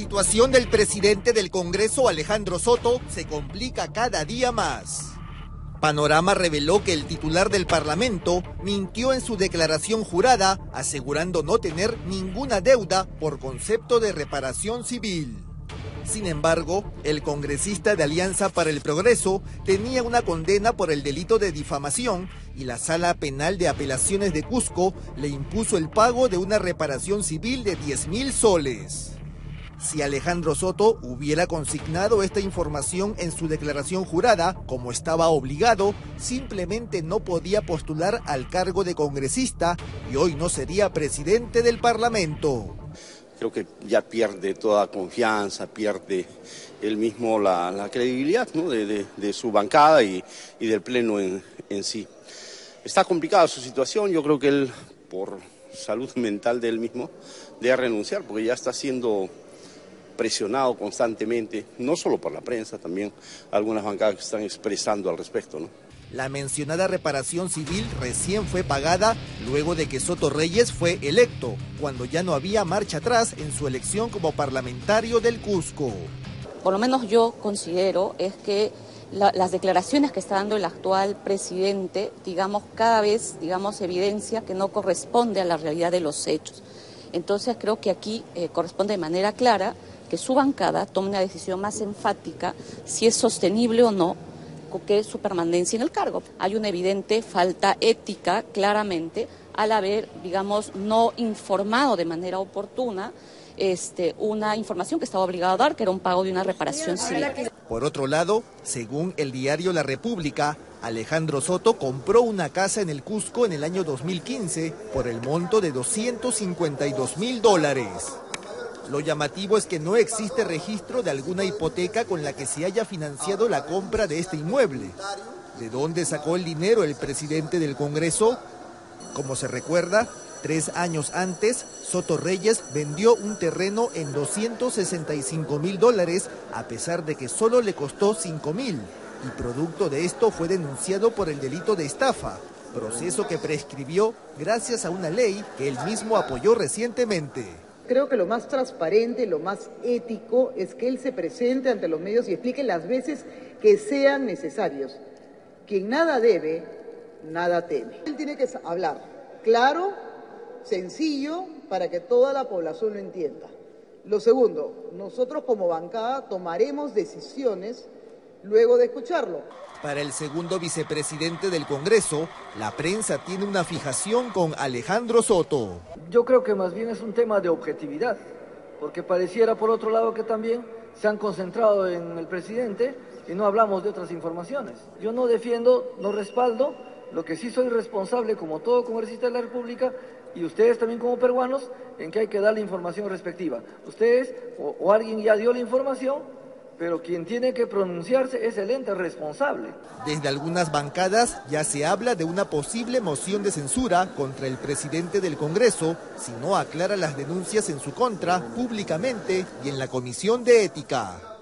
situación del presidente del Congreso, Alejandro Soto, se complica cada día más. Panorama reveló que el titular del Parlamento mintió en su declaración jurada, asegurando no tener ninguna deuda por concepto de reparación civil. Sin embargo, el congresista de Alianza para el Progreso tenía una condena por el delito de difamación y la Sala Penal de Apelaciones de Cusco le impuso el pago de una reparación civil de 10 mil soles. Si Alejandro Soto hubiera consignado esta información en su declaración jurada, como estaba obligado, simplemente no podía postular al cargo de congresista y hoy no sería presidente del Parlamento creo que ya pierde toda confianza, pierde él mismo la, credibilidad de, su bancada y, del Pleno en, sí. Está complicada su situación, yo creo que él, por salud mental de él mismo, debe renunciar porque ya está siendo presionado constantemente, no solo por la prensa, también algunas bancadas que están expresando al respecto. ¿no? La mencionada reparación civil recién fue pagada luego de que Soto Reyes fue electo, cuando ya no había marcha atrás en su elección como parlamentario del Cusco. Por lo menos yo considero es que las declaraciones que está dando el actual presidente, digamos, cada vez, digamos, evidencia que no corresponde a la realidad de los hechos. Entonces creo que aquí eh, corresponde de manera clara que su bancada tome una decisión más enfática si es sostenible o no que su permanencia en el cargo. Hay una evidente falta ética, claramente, al haber, digamos, no informado de manera oportuna este, una información que estaba obligado a dar, que era un pago de una reparación civil. Por otro lado, según el diario La República, Alejandro Soto compró una casa en el Cusco en el año 2015 por el monto de 252 mil dólares. Lo llamativo es que no existe registro de alguna hipoteca con la que se haya financiado la compra de este inmueble. ¿De dónde sacó el dinero el presidente del Congreso? Como se recuerda, tres años antes, Soto Reyes vendió un terreno en 265 mil dólares, a pesar de que solo le costó 5 mil. Y producto de esto fue denunciado por el delito de estafa, proceso que prescribió gracias a una ley que él mismo apoyó recientemente creo que lo más transparente, lo más ético es que él se presente ante los medios y explique las veces que sean necesarios. Quien nada debe, nada teme. Él tiene que hablar claro, sencillo, para que toda la población lo entienda. Lo segundo, nosotros como bancada tomaremos decisiones luego de escucharlo. Para el segundo vicepresidente del Congreso, la prensa tiene una fijación con Alejandro Soto. Yo creo que más bien es un tema de objetividad, porque pareciera por otro lado que también se han concentrado en el presidente y no hablamos de otras informaciones. Yo no defiendo, no respaldo, lo que sí soy responsable como todo congresista de la República y ustedes también como peruanos en que hay que dar la información respectiva. Ustedes o, o alguien ya dio la información pero quien tiene que pronunciarse es el ente responsable. Desde algunas bancadas ya se habla de una posible moción de censura contra el presidente del Congreso si no aclara las denuncias en su contra públicamente y en la Comisión de Ética.